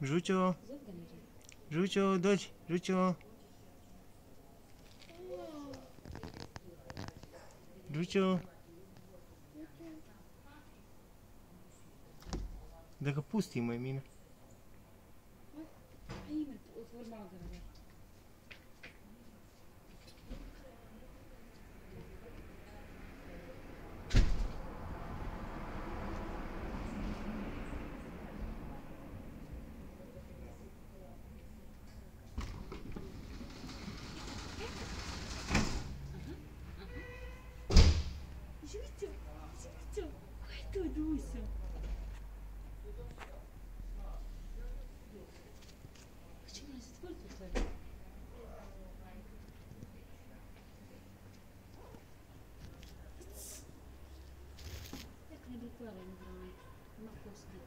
Жучо, Жучо, дочь, Жучо. Жучо. Dacă pusti mai bine. Hai, mă, o să vorba Дудуся. Почему не затворить Як не буквально, на вкусний.